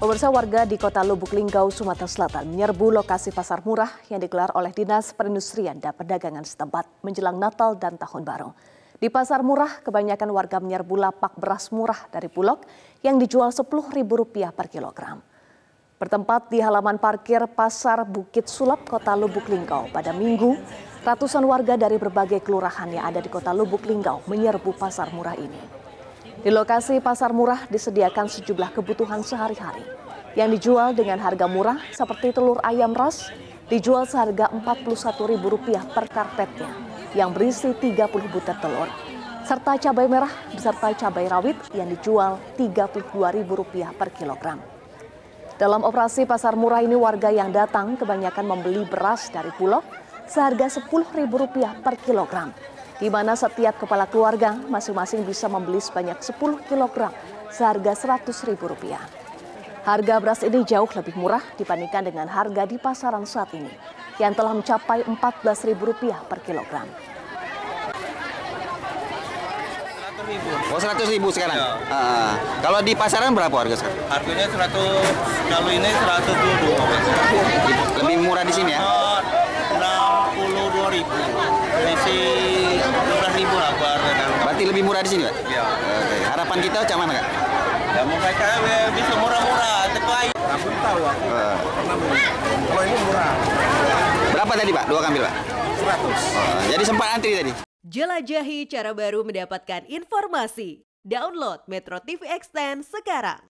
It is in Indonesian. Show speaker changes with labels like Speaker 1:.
Speaker 1: Pemirsa warga di kota Lubuk Linggau, Sumatera Selatan menyerbu lokasi pasar murah yang digelar oleh Dinas Perindustrian dan Perdagangan setempat menjelang Natal dan Tahun Baru. Di pasar murah, kebanyakan warga menyerbu lapak beras murah dari Bulog yang dijual Rp10.000 per kilogram. Bertempat di halaman parkir Pasar Bukit Sulap, Kota Lubuk Linggau pada Minggu, ratusan warga dari berbagai kelurahan yang ada di Kota Lubuk Linggau menyerbu pasar murah ini. Di lokasi pasar murah disediakan sejumlah kebutuhan sehari-hari yang dijual dengan harga murah seperti telur ayam ras dijual seharga Rp41.000 per karpetnya yang berisi 30 butir telur serta cabai merah beserta cabai rawit yang dijual Rp32.000 per kilogram. Dalam operasi pasar murah ini warga yang datang kebanyakan membeli beras dari Bulog seharga Rp10.000 per kilogram di mana setiap kepala keluarga masing-masing bisa membeli sebanyak 10 kg seharga Rp100.000. Harga beras ini jauh lebih murah dibandingkan dengan harga di pasaran saat ini yang telah mencapai Rp14.000 per kilogram.
Speaker 2: Oh 100 ribu sekarang? Ya. Uh, kalau di pasaran berapa harga sekarang?
Speaker 3: Harganya 100, kalau ini 120.
Speaker 2: Lebih murah di sini ya?
Speaker 3: Oh, 62 ribu. Isi
Speaker 2: berarti lebih murah di sini, Pak?
Speaker 3: Iya.
Speaker 2: Oke. Harapan kita macam mana, Kak?
Speaker 3: Ya mau mereka bisa murah-murah, tapi aku tahu aku. Uh. Kalau ini murah.
Speaker 2: Berapa tadi, Pak? Dua kambil, Pak?
Speaker 3: 100. Oh,
Speaker 2: jadi sempat antri tadi.
Speaker 4: Jelajahi cara baru mendapatkan informasi. Download Metro TV Extend sekarang.